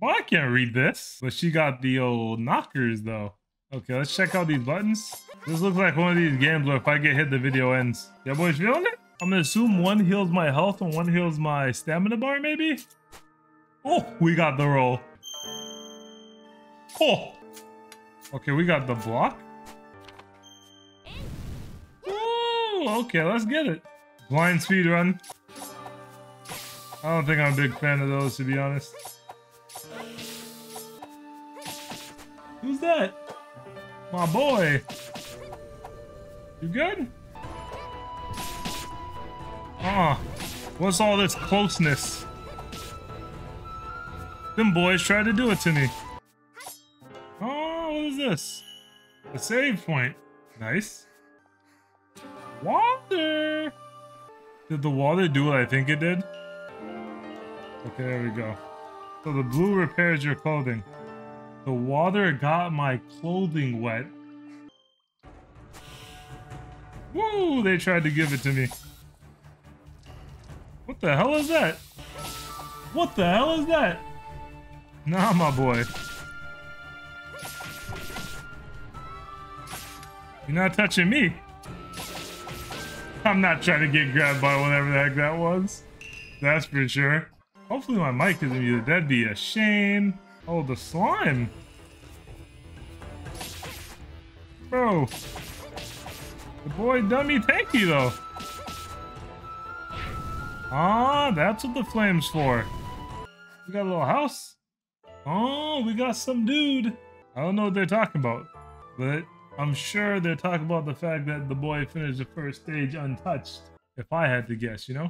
Well, I can't read this. But she got the old knockers, though. Okay, let's check out these buttons. This looks like one of these games where if I get hit, the video ends. Yeah, boys, feeling it? I'm gonna assume one heals my health and one heals my stamina bar, maybe? Oh, we got the roll. Oh! Okay, we got the block. Okay, let's get it. Blind speed run. I don't think I'm a big fan of those, to be honest. Who's that? My boy. You good? Ah, what's all this closeness? Them boys tried to do it to me. Oh, what is this? A save point. Nice. Water! Did the water do what I think it did? Okay, there we go. So the blue repairs your clothing. The water got my clothing wet. Woo! They tried to give it to me. What the hell is that? What the hell is that? Nah, my boy. You're not touching me. I'm not trying to get grabbed by whatever the heck that was. That's for sure. Hopefully my mic isn't muted. That'd be a shame. Oh, the slime. Bro. The boy dummy tanky though. Ah, that's what the flame's for. We got a little house. Oh, we got some dude. I don't know what they're talking about, but I'm sure they're talking about the fact that the boy finished the first stage untouched. If I had to guess, you know?